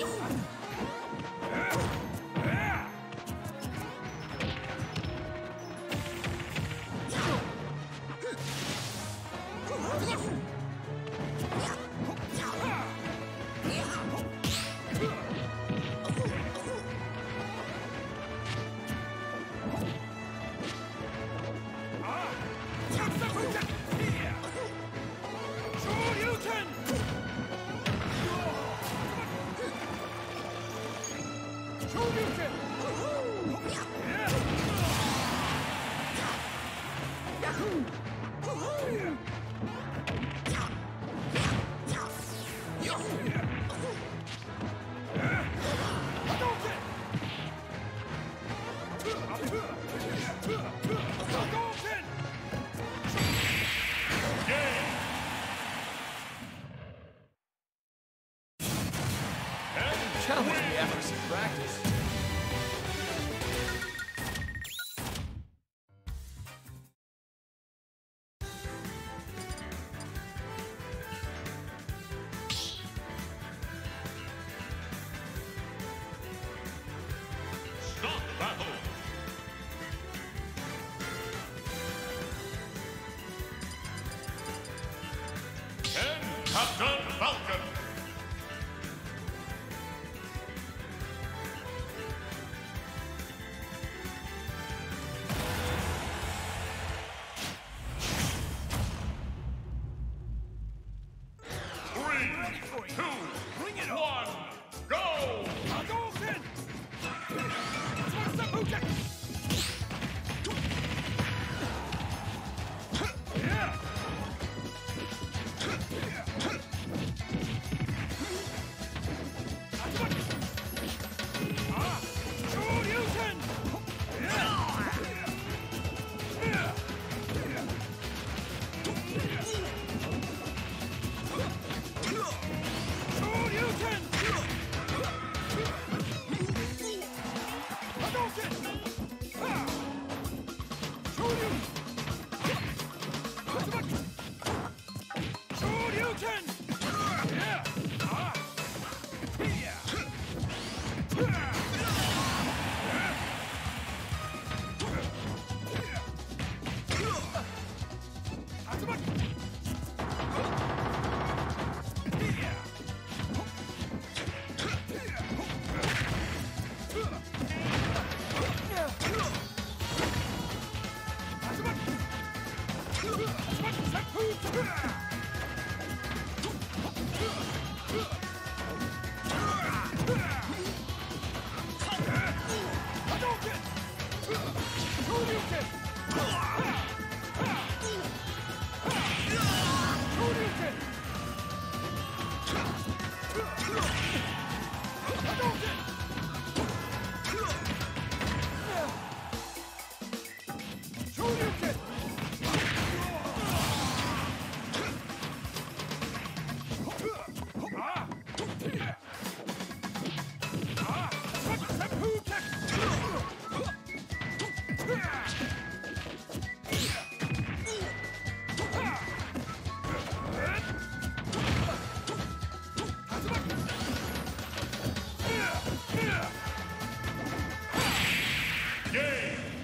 よっ! Yahoo! challenge me after some practice. Three, two, Bring it on. Hadouken! game.